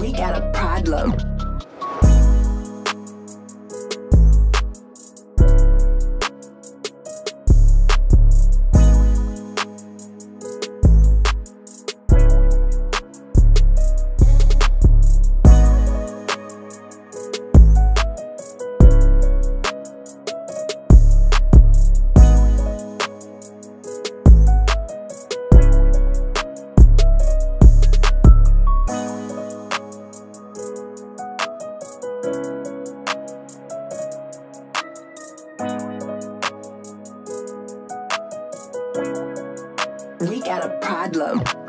we got a problem. We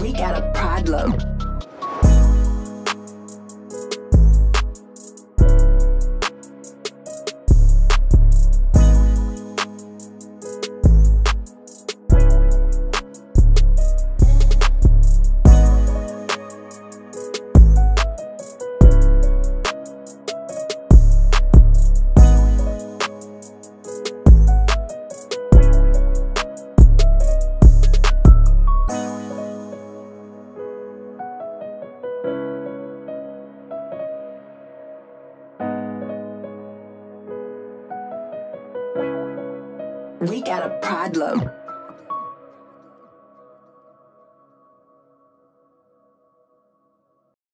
We got a problem. We got a problem.